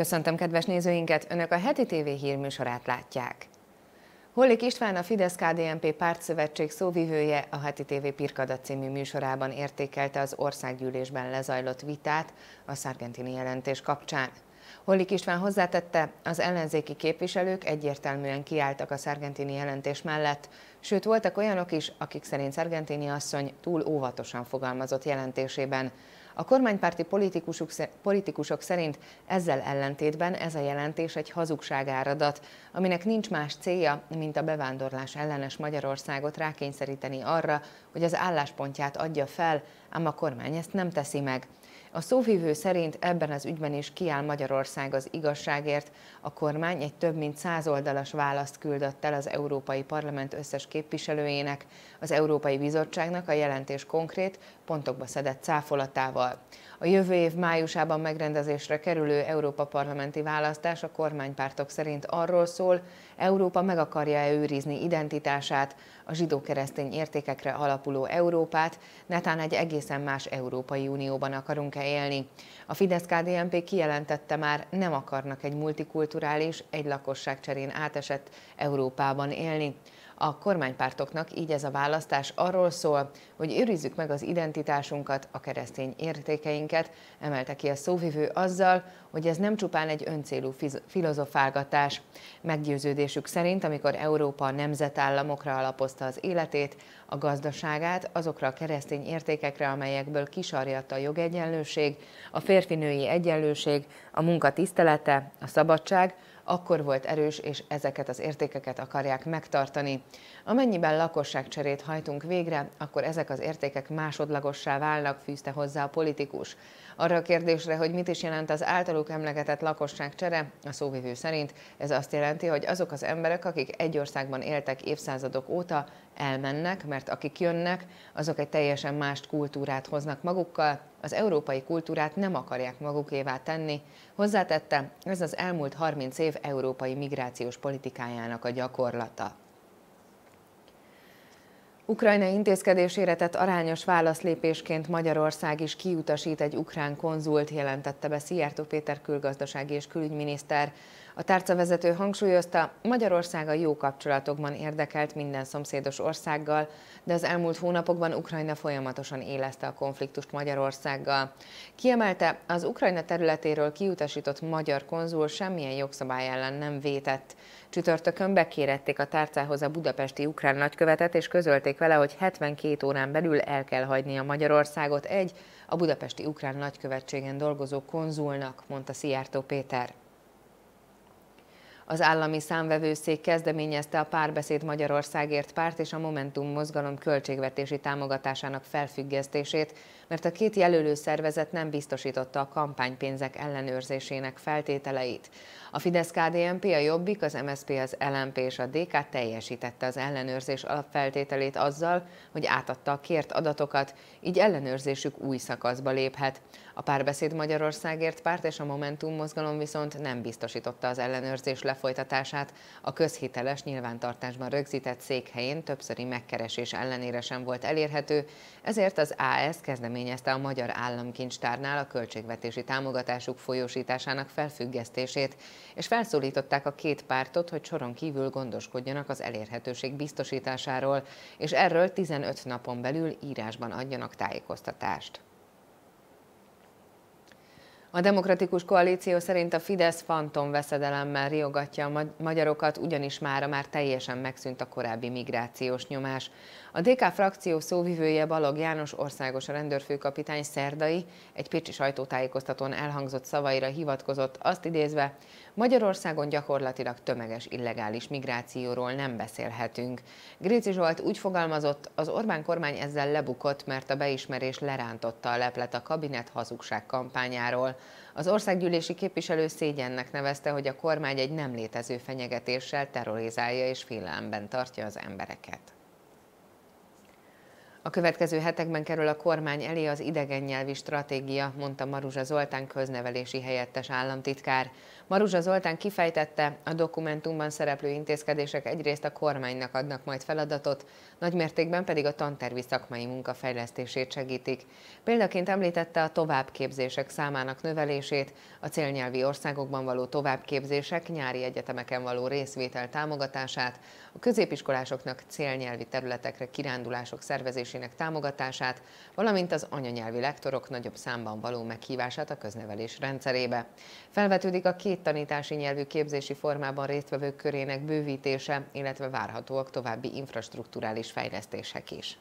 Köszöntöm kedves nézőinket, Önök a heti TV hírműsorát látják. Hollik István, a Fidesz-KDNP pártszövetség szóvivője a Heti TV Pirkada című műsorában értékelte az országgyűlésben lezajlott vitát a szargentini jelentés kapcsán. Hollik István hozzátette, az ellenzéki képviselők egyértelműen kiálltak a szargentini jelentés mellett, sőt voltak olyanok is, akik szerint Szargentini asszony túl óvatosan fogalmazott jelentésében, a kormánypárti politikusok, szerint ezzel ellentétben ez a jelentés egy hazugságáradat, aminek nincs más célja, mint a bevándorlás ellenes Magyarországot rákényszeríteni arra, hogy az álláspontját adja fel, ám a kormány ezt nem teszi meg. A szóvívő szerint ebben az ügyben is kiáll Magyarország az igazságért. A kormány egy több mint száz oldalas választ küldött el az Európai Parlament összes képviselőjének, az Európai Bizottságnak a jelentés konkrét, pontokba szedett cáfolatával. A jövő év májusában megrendezésre kerülő Európa parlamenti választás a kormánypártok szerint arról szól, Európa meg akarja-e őrizni identitását, a zsidó-keresztény értékekre alapuló Európát, netán egy egészen más Európai Unióban akarunk-e élni. A Fidesz-KDNP kijelentette már, nem akarnak egy multikulturális, egy lakosságcserén átesett Európában élni. A kormánypártoknak így ez a választás arról szól, hogy őrizzük meg az identitásunkat, a keresztény értékeinket, emelte ki a szóvivő azzal, hogy ez nem csupán egy öncélú filozofálgatás. Meggyőződésük szerint, amikor Európa nemzetállamokra alapozta az életét, a gazdaságát, azokra a keresztény értékekre, amelyekből kisarjadt a jogegyenlőség, a férfinői egyenlőség, a munka tisztelete, a szabadság, akkor volt erős, és ezeket az értékeket akarják megtartani. Amennyiben lakosságcserét hajtunk végre, akkor ezek az értékek másodlagossá válnak, fűzte hozzá a politikus. Arra a kérdésre, hogy mit is jelent az általuk emlegetett lakosságcsere, a szóvivő szerint ez azt jelenti, hogy azok az emberek, akik egy országban éltek évszázadok óta, elmennek, mert akik jönnek, azok egy teljesen más kultúrát hoznak magukkal, az európai kultúrát nem akarják magukévá tenni. Hozzátette, ez az elmúlt 30 év európai migrációs politikájának a gyakorlata. Ukrajna intézkedésére tett arányos válaszlépésként Magyarország is kiutasít egy ukrán konzult, jelentette be Szijjártó Péter külgazdasági és külügyminiszter. A tárcavezető hangsúlyozta, Magyarország a jó kapcsolatokban érdekelt minden szomszédos országgal, de az elmúlt hónapokban Ukrajna folyamatosan élezte a konfliktust Magyarországgal. Kiemelte, az Ukrajna területéről kiutasított magyar konzul semmilyen jogszabály ellen nem vétett. Csütörtökön bekérették a tárcához a budapesti ukrán nagykövetet, és közölték vele, hogy 72 órán belül el kell hagyni a Magyarországot egy a budapesti ukrán nagykövetségen dolgozó konzulnak, mondta Szijjártó Péter. Az állami számvevőszék kezdeményezte a Párbeszéd Magyarországért párt és a Momentum mozgalom költségvetési támogatásának felfüggesztését, mert a két jelölő szervezet nem biztosította a kampánypénzek ellenőrzésének feltételeit. A Fidesz-KDNP, a Jobbik, az MSZP, az LMP és a DK teljesítette az ellenőrzés alapfeltételét azzal, hogy átadta a kért adatokat, így ellenőrzésük új szakaszba léphet. A Párbeszéd Magyarországért párt és a Momentum mozgalom viszont nem biztosította az ellenőrzés lefolytatását. A közhiteles nyilvántartásban rögzített székhelyén többszöri megkeresés ellenére sem volt elérhető, ezért az AS kezdeményezte a Magyar Államkincstárnál a költségvetési támogatásuk folyósításának felfüggesztését, és felszólították a két pártot, hogy soron kívül gondoskodjanak az elérhetőség biztosításáról, és erről 15 napon belül írásban adjanak tájékoztatást. A Demokratikus Koalíció szerint a Fidesz fantom veszedelemmel riogatja a magyarokat, ugyanis mára már teljesen megszűnt a korábbi migrációs nyomás. A DK frakció szóvivője Balog János országos rendőrfőkapitány szerdai egy pécsi sajtótájékoztatón elhangzott szavaira hivatkozott, azt idézve, Magyarországon gyakorlatilag tömeges illegális migrációról nem beszélhetünk. Gréci Zsolt úgy fogalmazott, az Orbán kormány ezzel lebukott, mert a beismerés lerántotta a leplet a kabinet hazugság kampányáról. Az országgyűlési képviselő szégyennek nevezte, hogy a kormány egy nem létező fenyegetéssel terrorizálja és félelemben tartja az embereket. A következő hetekben kerül a kormány elé az idegen nyelvi stratégia, mondta Maruzsa Zoltán köznevelési helyettes államtitkár. Maruzsa Zoltán kifejtette, a dokumentumban szereplő intézkedések egyrészt a kormánynak adnak majd feladatot, nagymértékben pedig a tantervi szakmai munka fejlesztését segítik. Példaként említette a továbbképzések számának növelését, a célnyelvi országokban való továbbképzések, nyári egyetemeken való részvétel támogatását, a középiskolásoknak célnyelvi területekre kirándulások szervezésének támogatását, valamint az anyanyelvi lektorok nagyobb számban való meghívását a köznevelés rendszerébe. Felvetődik a két tanítási nyelvű képzési formában résztvevők körének bővítése, illetve várhatóak további infrastruktúrális fejlesztések is.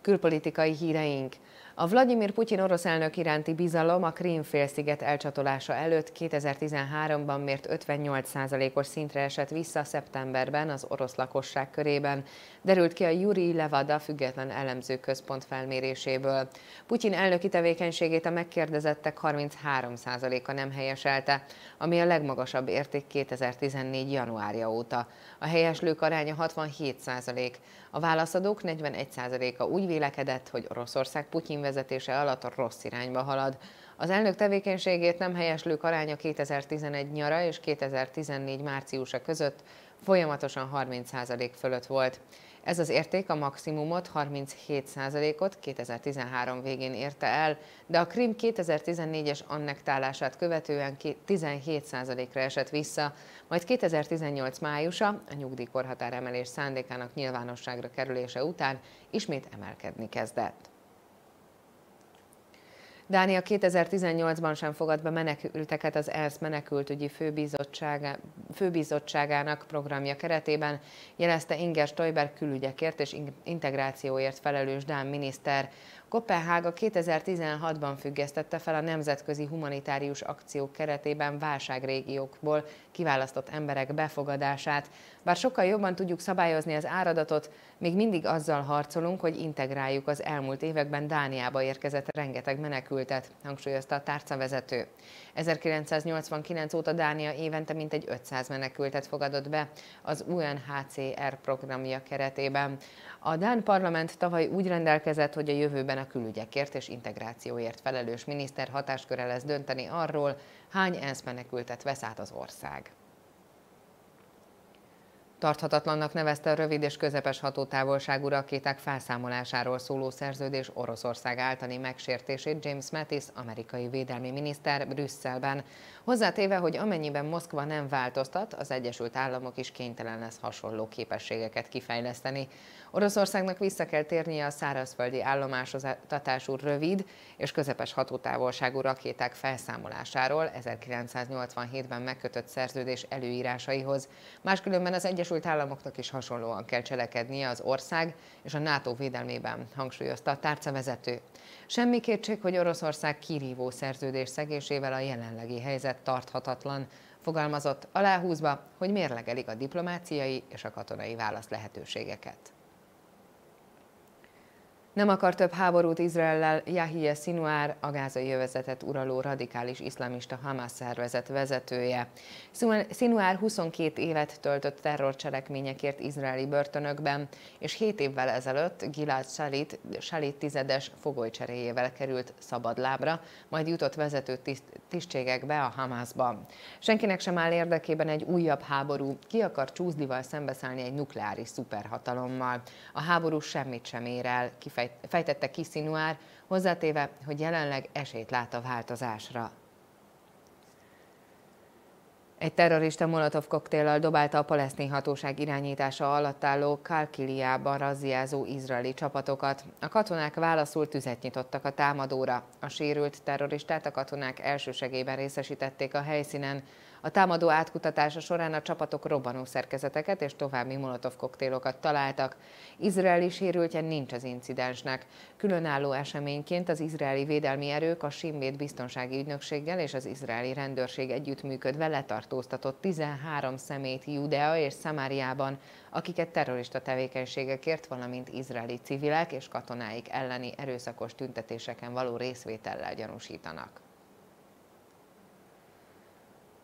Külpolitikai híreink. A Vladimir Putyin orosz elnök iránti bizalom a Krím-félsziget elcsatolása előtt 2013-ban mért 58%-os szintre esett vissza szeptemberben az orosz lakosság körében, derült ki a Yuri Levada független elemző központ felméréséből. Putyin elnöki tevékenységét a megkérdezettek 33%-a nem helyeselte, ami a legmagasabb érték 2014. januárja óta. A helyeslők aránya 67%. A válaszadók 41%-a úgy vélekedett, hogy Oroszország Putyin vezetése alatt rossz irányba halad. Az elnök tevékenységét nem helyeslők aránya 2011 nyara és 2014 márciusa között folyamatosan 30% fölött volt. Ez az érték a maximumot 37%-ot 2013 végén érte el, de a Krim 2014-es annektálását követően 17%-ra esett vissza, majd 2018 májusa a nyugdíjkorhatár emelés szándékának nyilvánosságra kerülése után ismét emelkedni kezdett. Dánia 2018-ban sem fogad be menekülteket az ENSZ menekültügyi főbizottságá, főbizottságának programja keretében, jelezte Inger Stoiber külügyekért és integrációért felelős Dán miniszter. Kopenhága 2016-ban függesztette fel a nemzetközi humanitárius akciók keretében válságrégiókból kiválasztott emberek befogadását. Bár sokkal jobban tudjuk szabályozni az áradatot, még mindig azzal harcolunk, hogy integráljuk az elmúlt években Dániába érkezett rengeteg menekültet, hangsúlyozta a tárcavezető. 1989 óta Dánia évente mintegy 500 menekültet fogadott be az UNHCR programja keretében. A Dán parlament tavaly úgy rendelkezett, hogy a jövőben a külügyekért és integrációért felelős miniszter hatásköre lesz dönteni arról, hány ENSZ menekültet vesz át az ország. Tarthatatlannak nevezte a rövid és közepes hatótávolságú rakéták felszámolásáról szóló szerződés Oroszország általi megsértését James Mattis, amerikai védelmi miniszter Brüsszelben. Hozzátéve, hogy amennyiben Moszkva nem változtat, az Egyesült Államok is kénytelen lesz hasonló képességeket kifejleszteni. Oroszországnak vissza kell térnie a szárazföldi állomásoztatású rövid és közepes hatótávolságú rakéták felszámolásáról 1987-ben megkötött szerződés előírásaihoz. Máskülönben az Egyesült Államoknak is hasonlóan kell cselekednie az ország és a NATO védelmében, hangsúlyozta a tárcavezető. Semmi kétség, hogy Oroszország kirívó szerződés szegésével a jelenlegi helyzet tarthatatlan, fogalmazott aláhúzva, hogy mérlegelik a diplomáciai és a katonai válasz lehetőségeket. Nem akar több háborút Izraellel Yahya Sinwar, a gázai övezetet uraló radikális iszlamista Hamas szervezet vezetője. Sinwar 22 évet töltött terrorcselekményekért izraeli börtönökben, és 7 évvel ezelőtt Gilad Shalit, Shalit tizedes fogolycseréjével került szabadlábra, majd jutott vezető tisztségekbe a Hamasba. Senkinek sem áll érdekében egy újabb háború, ki akar csúzdival szembeszállni egy nukleáris szuperhatalommal. A háború semmit sem ér el, kifejt fejtette ki Sinuár, hozzátéve, hogy jelenleg esélyt lát a változásra. Egy terrorista molotov koktéllal dobálta a palesztin hatóság irányítása alatt álló Kalkiliában razziázó izraeli csapatokat. A katonák válaszul tüzet nyitottak a támadóra. A sérült terroristát a katonák elsősegében részesítették a helyszínen. A támadó átkutatása során a csapatok robbanó szerkezeteket és további molotov koktélokat találtak. Izraeli sérültje nincs az incidensnek. Különálló eseményként az izraeli védelmi erők a Simbét biztonsági ügynökséggel és az izraeli rendőrség együttműködve letartóztatott 13 szemét Judea és Szamáriában, akiket terrorista tevékenységekért, valamint izraeli civilek és katonáik elleni erőszakos tüntetéseken való részvétellel gyanúsítanak.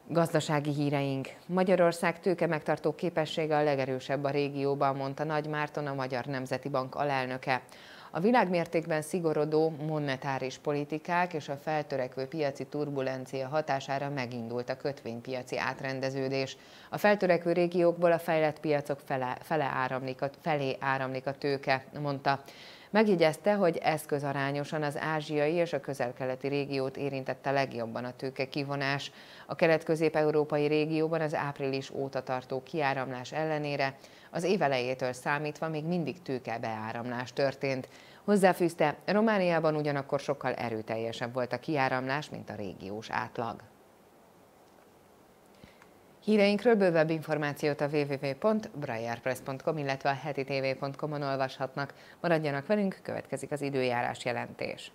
Gazdasági híreink. Magyarország tőke megtartó képessége a legerősebb a régióban, mondta Nagy Márton, a Magyar Nemzeti Bank alelnöke. A világmértékben szigorodó monetáris politikák és a feltörekvő piaci turbulencia hatására megindult a kötvénypiaci átrendeződés. A feltörekvő régiókból a fejlett piacok fele, fele áramlik felé áramlik a tőke, mondta. Megjegyezte, hogy eszközarányosan az ázsiai és a közel-keleti régiót érintette legjobban a tőke kivonás. A kelet-közép-európai régióban az április óta tartó kiáramlás ellenére az év elejétől számítva még mindig tőke beáramlás történt. Hozzáfűzte, Romániában ugyanakkor sokkal erőteljesebb volt a kiáramlás, mint a régiós átlag. Híreinkről bővebb információt a www.briarpress.com, illetve a hetitv.com-on olvashatnak. Maradjanak velünk, következik az időjárás jelentés.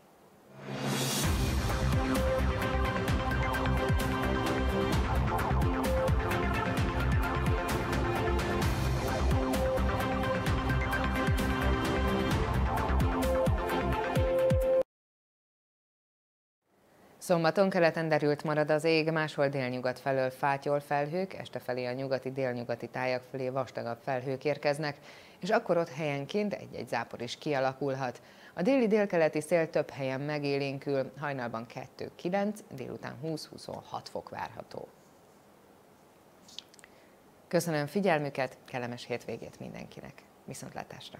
Szombaton keleten derült marad az ég, máshol délnyugat felől fátyol felhők, este felé a nyugati délnyugati tájak felé vastagabb felhők érkeznek, és akkor ott helyenként egy-egy zápor is kialakulhat. A déli délkeleti szél több helyen megélénkül, hajnalban 2-9, délután 20-26 fok várható. Köszönöm figyelmüket, kellemes hétvégét mindenkinek. Viszontlátásra!